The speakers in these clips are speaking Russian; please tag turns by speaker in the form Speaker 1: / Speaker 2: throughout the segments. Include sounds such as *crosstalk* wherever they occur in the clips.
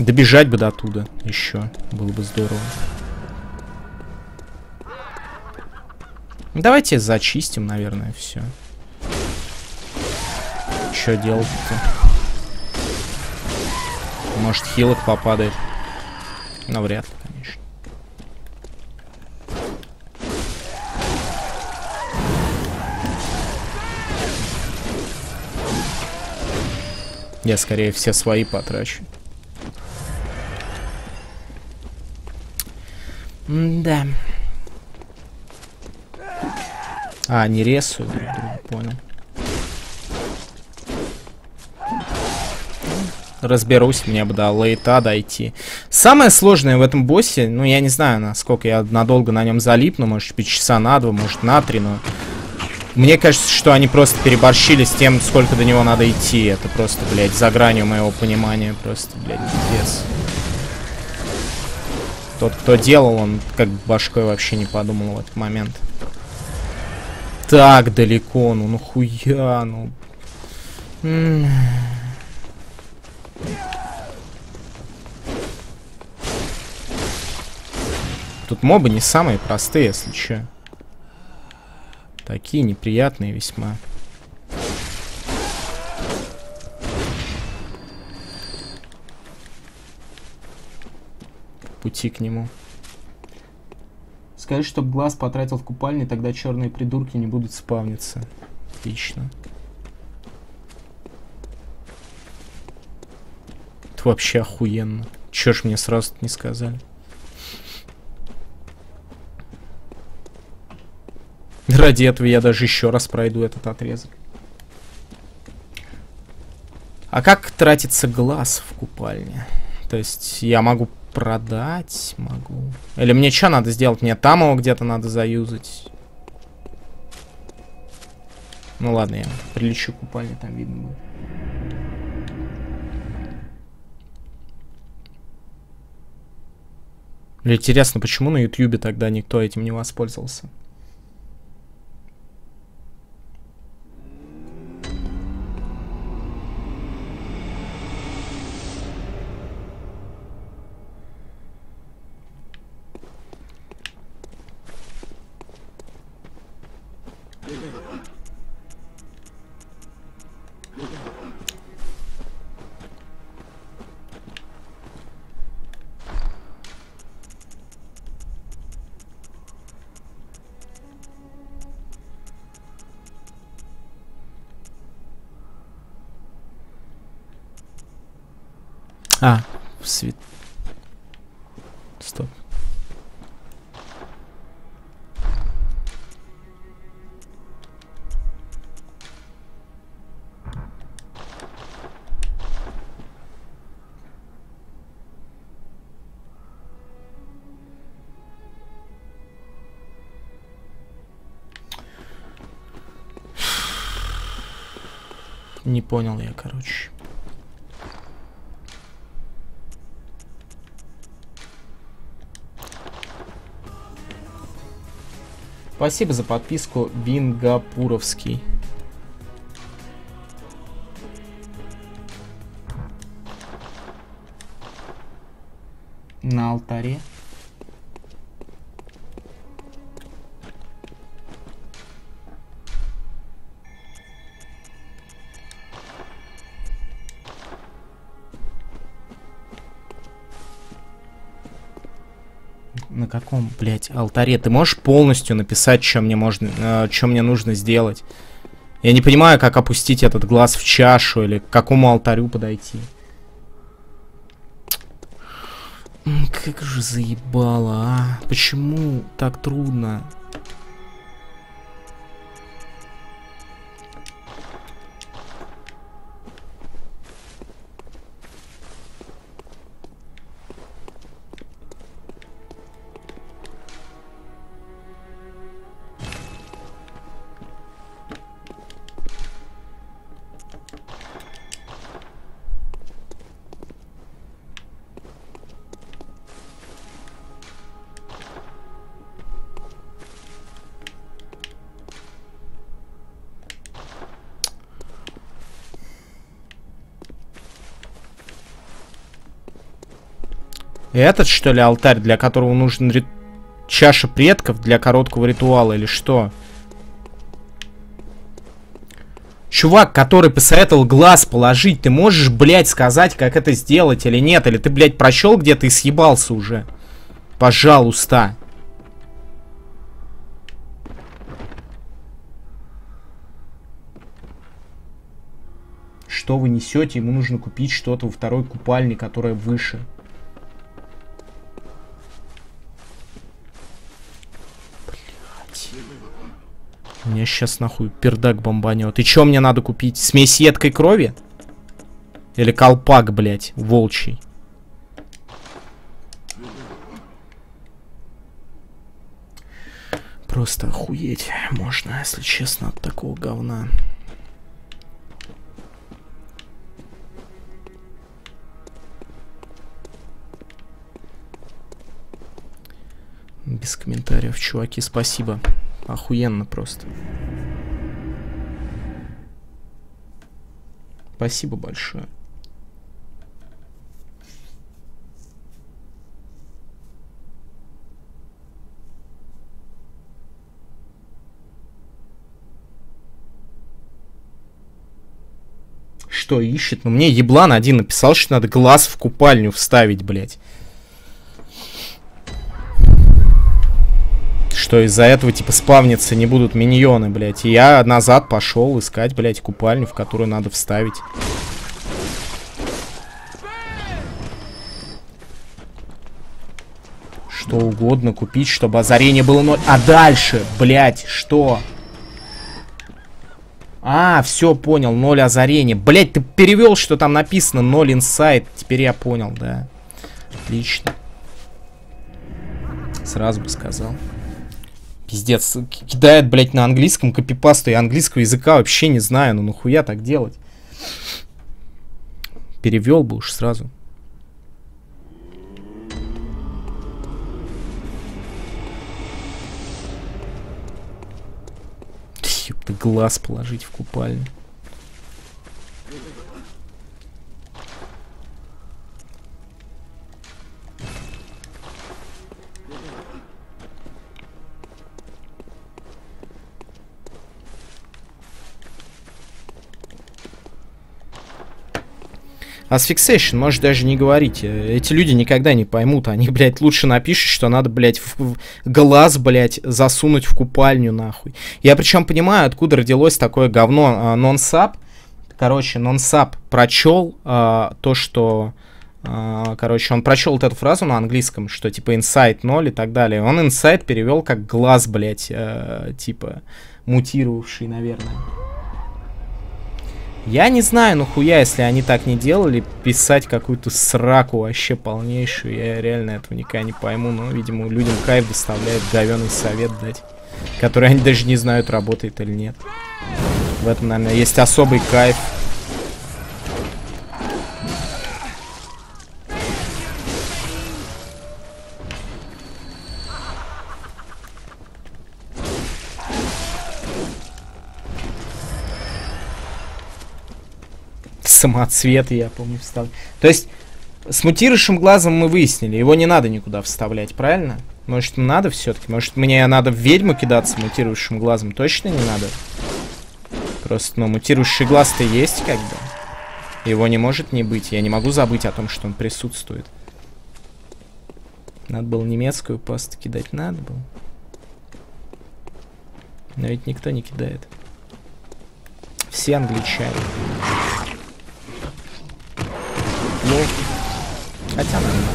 Speaker 1: Добежать бы до туда еще. Было бы здорово. Давайте зачистим, наверное, все. Что делать-то? Может, хилок попадает. Но вряд ли, конечно. Я скорее все свои потрачу. Да. А, не друга, понял. Разберусь, мне бы до лейта дойти. Самое сложное в этом боссе, ну я не знаю, насколько я надолго на нем залипну, может быть часа на два, может на три, но... Мне кажется, что они просто переборщили с тем, сколько до него надо идти. Это просто, блядь, за гранью моего понимания. Просто, блядь, пиздец. Тот, кто делал, он как башкой вообще не подумал в этот момент. Так далеко, ну нахуя, ну... Тут мобы не самые простые, если что. Такие неприятные весьма. Пути к нему. Скажи, чтоб глаз потратил в купальне, тогда черные придурки не будут спавниться. Отлично. Это вообще охуенно. Чё ж мне сразу не сказали? Ради этого я даже еще раз пройду этот отрезок. А как тратится глаз в купальне? То есть я могу продать могу. Или мне что надо сделать? Мне там его где-то надо заюзать. Ну ладно, я прилечу купальни, там видно будет. Интересно, почему на ютюбе тогда никто этим не воспользовался? А, свет. Стоп. Не понял я, короче. Спасибо за подписку, Бингапуровский. На алтаре. Каком, блядь, алтаре? Ты можешь полностью написать, что мне можно, э, что мне нужно сделать? Я не понимаю, как опустить этот глаз в чашу или к какому алтарю подойти. Как же заебало, а? Почему так трудно? Этот, что ли, алтарь, для которого нужен ри... чаша предков для короткого ритуала или что? Чувак, который посоветовал глаз положить, ты можешь, блядь, сказать, как это сделать или нет? Или ты, блядь, прощел где-то и съебался уже? Пожалуйста. Что вы несете? Ему нужно купить что-то во второй купальне, которая выше. Мне сейчас нахуй пердак бомбанет. И что мне надо купить? Смесь едкой крови? Или колпак, блядь, волчий? Просто охуеть можно, если честно, от такого говна. Без комментариев, чуваки, спасибо. Охуенно просто. Спасибо большое. Что ищет? Ну мне еблан один написал, что надо глаз в купальню вставить, блядь. Что из-за этого, типа, спавниться не будут миньоны, блядь. И я назад пошел искать, блядь, купальню, в которую надо вставить. Что угодно купить, чтобы озарение было ноль. А дальше, блядь, что? А, все, понял, ноль озарения. Блядь, ты перевел, что там написано ноль инсайт. Теперь я понял, да. Отлично. Сразу бы сказал. Пиздец, кидает, блядь, на английском копипасту. Я английского языка вообще не знаю. Ну нахуя так делать? Перевел бы уж сразу. Ёпта, глаз положить в купальню. Asphyxiation, можешь даже не говорить. Эти люди никогда не поймут. Они, блядь, лучше напишут, что надо, блядь, в, глаз, блядь, засунуть в купальню, нахуй. Я причем понимаю, откуда родилось такое говно. Нонсап, короче, нонсап прочел а, то, что... А, короче, он прочел вот эту фразу на английском, что типа inside 0 и так далее. Он inside перевел как глаз, блядь, а, типа мутировавший, наверное. Я не знаю, ну хуя, если они так не делали, писать какую-то сраку вообще полнейшую, я реально этого никогда не пойму, но, видимо, людям кайф доставляет говёный совет дать, который они даже не знают, работает или нет. В этом, наверное, есть особый кайф. Самоцветы, я помню, встал. То есть, с мутирующим глазом мы выяснили, его не надо никуда вставлять, правильно? Может, надо все-таки? Может, мне надо в ведьму кидаться мутирующим глазом? Точно не надо? Просто, ну, мутирующий глаз-то есть, как бы. Его не может не быть. Я не могу забыть о том, что он присутствует. Надо было немецкую пасту кидать, надо было. Но ведь никто не кидает. Все англичане. Ну, хотя нормально.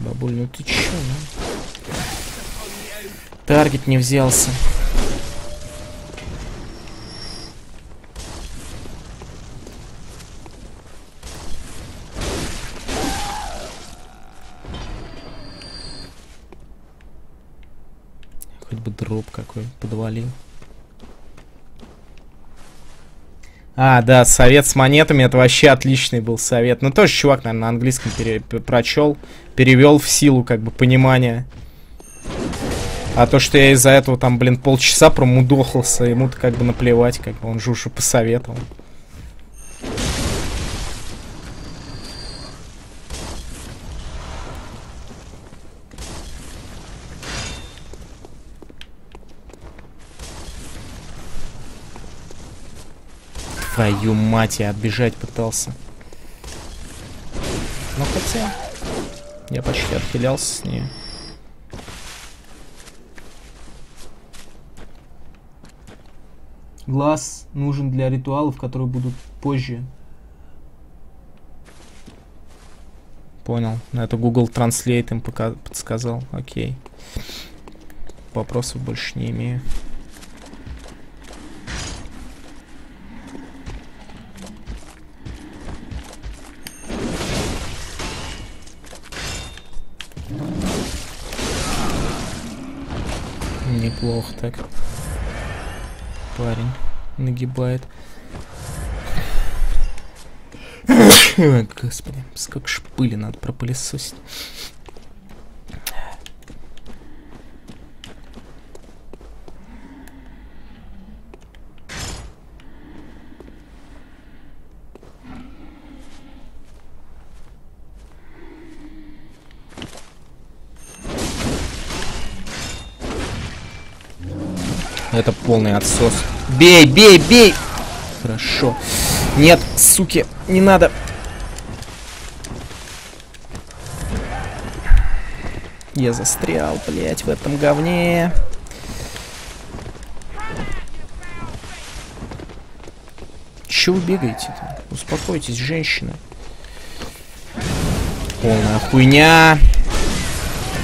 Speaker 1: Бабуль, ну ты чё, ну? Таргет не взялся. Подвалил. А, да, совет с монетами, это вообще отличный был совет. Ну, тоже чувак, наверное, на английском пере прочел, перевел в силу, как бы, понимания. А то, что я из-за этого там, блин, полчаса промудохался, ему-то как бы наплевать, как бы, он же уже посоветовал. Твою мать, я отбежать пытался. Ну хотя... Я почти отхилялся с ней. Глаз нужен для ритуалов, которые будут позже. Понял. Это Google Translate им подсказал. Окей. Вопросов больше не имею. Неплохо так. Парень нагибает. *coughs* Господи, сколько ж пыли надо пропылесосить. Это полный отсос. Бей, бей, бей! Хорошо. Нет, суки, не надо. Я застрял, блядь, в этом говне. Чего вы бегаете-то? Успокойтесь, женщина. Полная хуйня.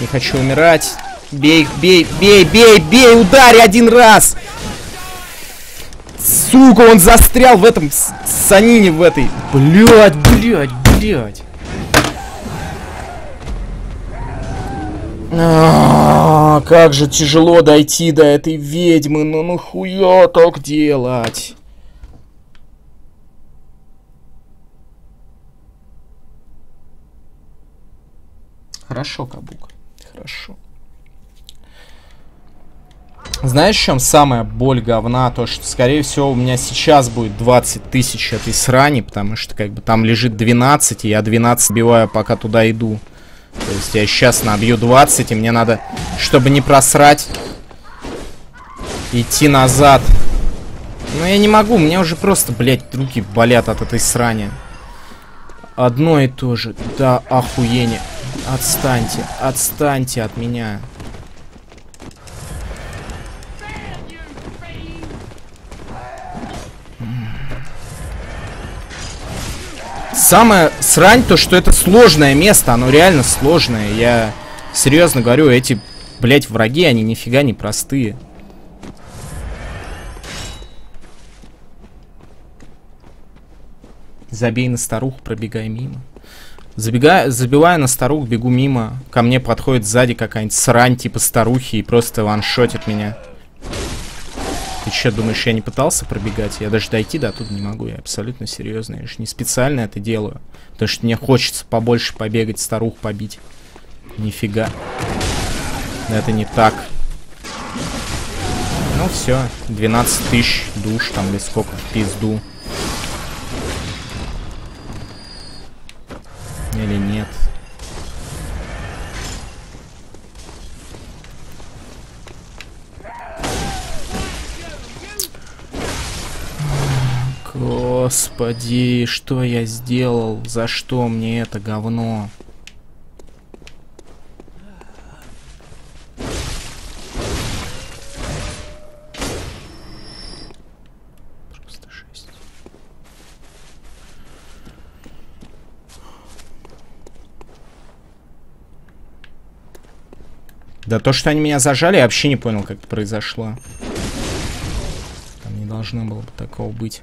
Speaker 1: Не хочу умирать. Бей, бей, бей, бей, бей, ударь один раз! Сука, он застрял в этом санине в этой. Блять, блять, блять. А, как же тяжело дойти до этой ведьмы, ну нахуя так делать? Хорошо, Кабук, хорошо. Знаешь, в чем самая боль говна? То, что, скорее всего, у меня сейчас будет 20 тысяч этой срани, потому что, как бы, там лежит 12, и я 12 биваю, пока туда иду. То есть я сейчас набью 20, и мне надо, чтобы не просрать, идти назад. Но я не могу, мне уже просто, блядь, руки болят от этой срани. Одно и то же. Да, охуение. Отстаньте, отстаньте от меня. Самое срань то, что это сложное место, оно реально сложное. Я серьезно говорю, эти, блять, враги, они нифига не простые. Забей на старуху, пробегай мимо. Забегая, забивая на старух, бегу мимо. Ко мне подходит сзади какая-нибудь срань типа старухи и просто ваншотит меня. Ты что, думаешь, я не пытался пробегать? Я даже дойти до тут не могу, я абсолютно серьезно. Я же не специально это делаю. Потому что мне хочется побольше побегать, старух побить. Нифига. Это не так. Ну все, 12 тысяч душ там или сколько в пизду. Или нет. Господи, что я сделал? За что мне это говно? Да то, что они меня зажали, я вообще не понял, как это произошло. Там не должно было бы такого быть.